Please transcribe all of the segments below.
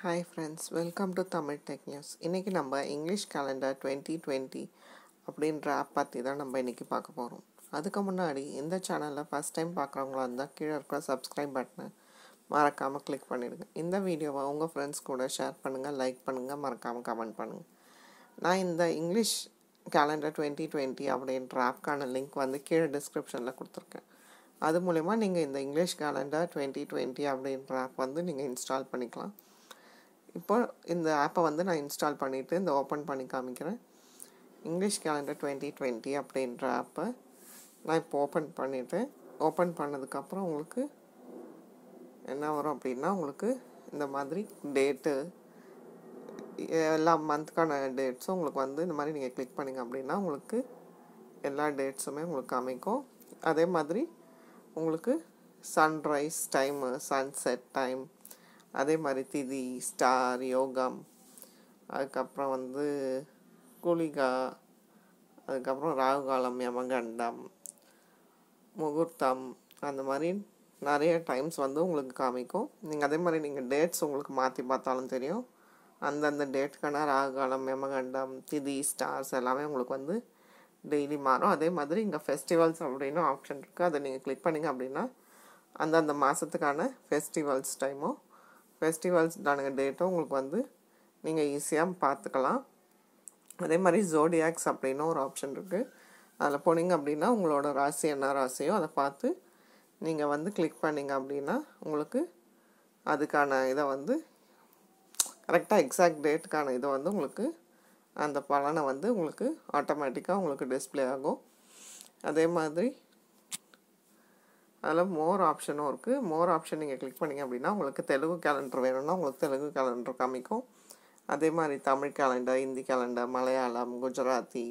Hi friends welcome to Tamil tech news இன்றைக்கி நம்ம English calendar twenty twenty அப்படின்ற app பற்றி தான் நம்ம இன்றைக்கி பார்க்க போகிறோம் அதுக்கு முன்னாடி இந்த சேனலில் ஃபஸ்ட் டைம் பார்க்குறவங்களா இருந்தால் கீழே இருக்கிற சப்ஸ்கிரைப் பட்டனை மறக்காமல் கிளிக் பண்ணிவிடுங்க இந்த வீடியோவை உங்கள் ஃப்ரெண்ட்ஸ் கூட ஷேர் பண்ணுங்கள் லைக் பண்ணுங்கள் மறக்காமல் கமெண்ட் பண்ணுங்கள் நான் இந்த இங்கிலீஷ் கேலண்டர் டுவெண்ட்டி டுவெண்ட்டி அப்படின்ற ஆப்க்கான லிங்க் வந்து கீழே டிஸ்கிரிப்ஷனில் கொடுத்துருக்கேன். அது மூலிமா நீங்கள் இந்த இங்கிலீஷ் கேலண்டர் டுவெண்ட்டி டுவெண்ட்டி அப்படின்ற ஆப் வந்து நீங்கள் இன்ஸ்டால் பண்ணிக்கலாம். இப்போ இந்த ஆப்பை வந்து நான் இன்ஸ்டால் பண்ணிவிட்டு இந்த ஓப்பன் பண்ணி காமிக்கிறேன். இங்கிலீஷ் கேலண்டர் டுவெண்ட்டி டுவெண்ட்டி அப்படின்ற ஆப்பை நான் இப்போ ஓப்பன் பண்ணிவிட்டு ஓப்பன் பண்ணதுக்கப்புறம் உங்களுக்கு என்ன வரும் அப்படின்னா உங்களுக்கு இந்த மாதிரி டேட்டு எல்லா மந்த்துக்கான டேட்ஸும் உங்களுக்கு வந்து இந்த மாதிரி நீங்கள் கிளிக் பண்ணிங்க அப்படின்னா உங்களுக்கு எல்லா டேட்ஸுமே உங்களுக்கு காமிக்கும். அதே மாதிரி உங்களுக்கு சன்ரைஸ் டைமு சன்செட் டைம் அதே மாதிரி திதி ஸ்டார் யோகம் அதுக்கப்புறம் வந்து குளிகா அதுக்கப்புறம் ராகுகாலம் யமகண்டம் முகூர்த்தம் அந்த மாதிரி நிறைய டைம்ஸ் வந்து உங்களுக்கு காமிக்கும். நீங்கள் அதே மாதிரி நீங்கள் டேட்ஸ் உங்களுக்கு மாற்றி பார்த்தாலும் தெரியும். அந்தந்த டேட்டுக்கான ராகுகாலம் யமகண்டம் திதி ஸ்டார்ஸ் எல்லாமே உங்களுக்கு வந்து டெய்லி மாறும். அதே மாதிரி இங்கே ஃபெஸ்டிவல்ஸ் அப்படின்னு ஆப்ஷன் இருக்குது அதை நீங்கள் கிளிக் பண்ணிங்க அப்படின்னா அந்தந்த மாதத்துக்கான ஃபெஸ்டிவல்ஸ் டைமும் ஃபெஸ்டிவல்ஸ்டான டேட்டும் உங்களுக்கு வந்து நீங்கள் ஈஸியாக பார்த்துக்கலாம் அதே மாதிரி ஜோடியாக்ஸ் அப்படின்னு ஒரு ஆப்ஷன் இருக்குது அதில் போனீங்க அப்படின்னா உங்களோட ராசி என்ன ராசியோ அதை பார்த்து நீங்கள் வந்து கிளிக் பண்ணிங்க அப்படின்னா உங்களுக்கு அதுக்கான இதை வந்து கரெக்டாக எக்ஸாக்ட் டேட்டுக்கான இதை வந்து உங்களுக்கு அந்த பலனை வந்து உங்களுக்கு ஆட்டோமேட்டிக்காக உங்களுக்கு டிஸ்பிளே ஆகும். அதே மாதிரி அதில் மோர் ஆப்ஷனும் இருக்குது மோர் ஆப்ஷன் நீங்கள் கிளிக் பண்ணிங்க அப்படின்னா உங்களுக்கு தெலுங்கு கேலண்டர் வேணும்னா உங்களுக்கு தெலுங்கு கேலண்டர் காமிக்கும். அதே மாதிரி தமிழ் கேலண்டர் ஹிந்தி கேலண்டர் மலையாளம் குஜராத்தி.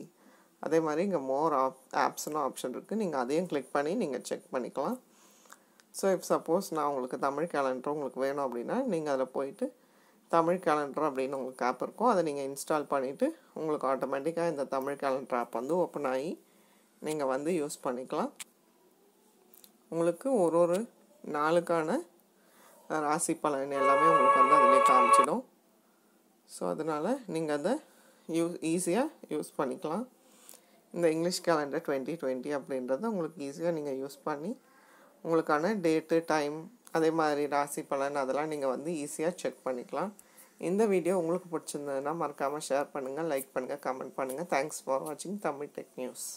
அதே மாதிரி இங்கே மோர் ஆப் ஆப்ஸ்னு ஆப்ஷன் இருக்குது நீங்கள் அதையும் கிளிக் பண்ணி நீங்கள் செக் பண்ணிக்கலாம். ஸோ இப் சப்போஸ் நான் உங்களுக்கு தமிழ் கேலண்டர் உங்களுக்கு வேணும் அப்படின்னா நீங்கள் அதில் போயிட்டு தமிழ் கேலண்டர் அப்படின்னு உங்களுக்கு ஆப் இருக்கும். அதை நீங்கள் இன்ஸ்டால் பண்ணிவிட்டு உங்களுக்கு ஆட்டோமேட்டிக்காக இந்த தமிழ் கேலண்டர் ஆப் வந்து ஓப்பன் ஆகி நீங்கள் வந்து யூஸ் பண்ணிக்கலாம். உங்களுக்கு ஒரு ஒரு நாளுக்கான ராசி பலன் எல்லாமே உங்களுக்கு வந்து அதிலே காமிச்சிடும். ஸோ அதனால் நீங்கள் அதை யூ ஈஸியாக யூஸ் பண்ணிக்கலாம். இந்த இங்கிலீஷ் கேலண்டர் டுவெண்ட்டி டுவெண்ட்டி அப்படின்றத உங்களுக்கு ஈஸியாக நீங்கள் யூஸ் பண்ணி உங்களுக்கான டேட்டு டைம் அதே மாதிரி ராசி பலன் அதெல்லாம் நீங்கள் வந்து ஈஸியாக செக் பண்ணிக்கலாம். இந்த வீடியோ உங்களுக்கு பிடிச்சிருந்ததுன்னா மறக்காமல் ஷேர் பண்ணுங்கள் லைக் பண்ணுங்கள் கமெண்ட் பண்ணுங்கள் தேங்க்ஸ் ஃபார் வாட்சிங் தமிழ் டெக் நியூஸ்